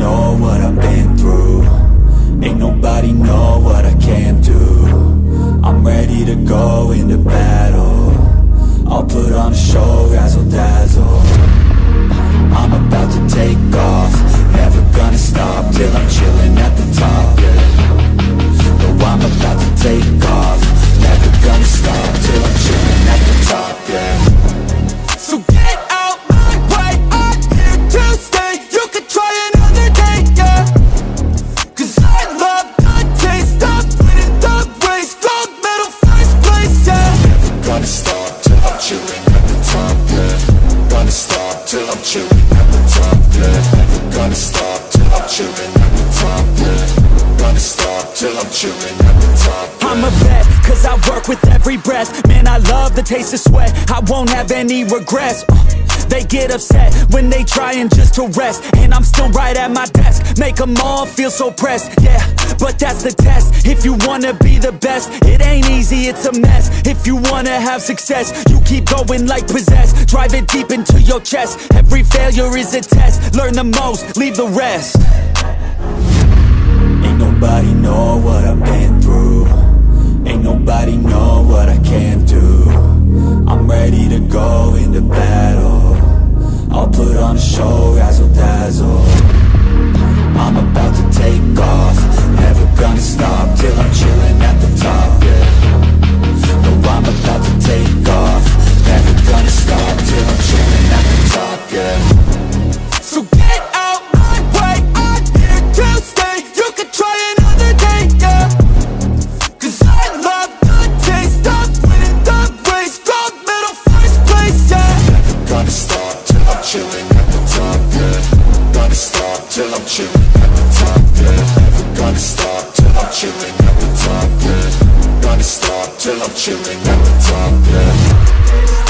Know what I've been chilling at the top, yeah Gonna stop till I'm chilling at the top, yeah I'm a vet, cause I work with every breath. Man, I love the taste of sweat. I won't have any regrets. They get upset when they trying just to rest. And I'm still right at my desk. Make them all feel so pressed, yeah. But that's the test. If you wanna be the best It ain't easy, it's a mess. If you wanna have success You keep going like possessed. Drive it deep into your chest. Every failure is a test. Learn the most, leave the rest put on a show, razzle dazzle. I'm about to take off. Never gonna stop till I'm chilling till I'm chilling. At the top, yeah. Never gonna stop till I'm chilling. At the top, yeah. Gonna stop till I'm chilling. At the top, yeah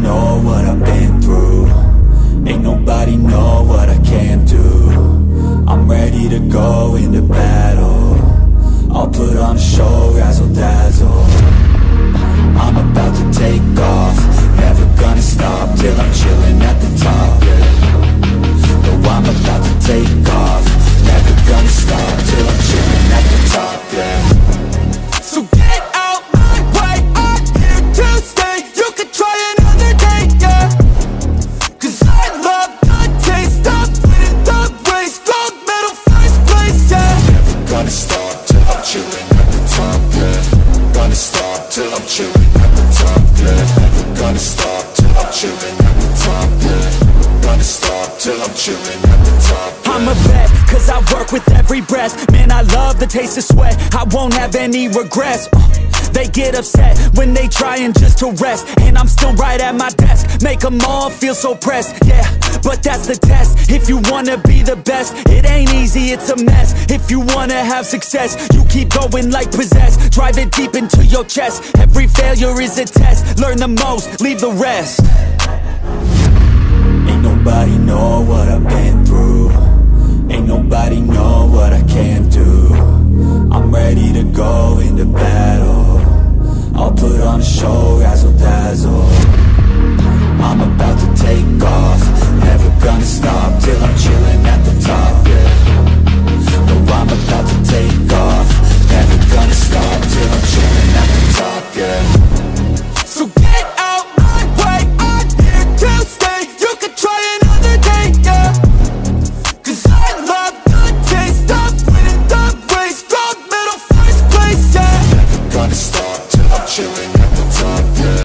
Know what I've been the taste of sweat. I won't have any regrets. Uh, They get upset when they trying just to rest. And I'm still right at my desk. Make them all feel so pressed, yeah. But that's the test. If you wanna be the best It ain't easy, it's a mess. If you wanna have success You keep going like possessed. Drive it deep into your chest. Every failure is a test. Learn the most, leave the rest. Ain't nobody know what I've been through. Ain't nobody know what I'm ready to go into battle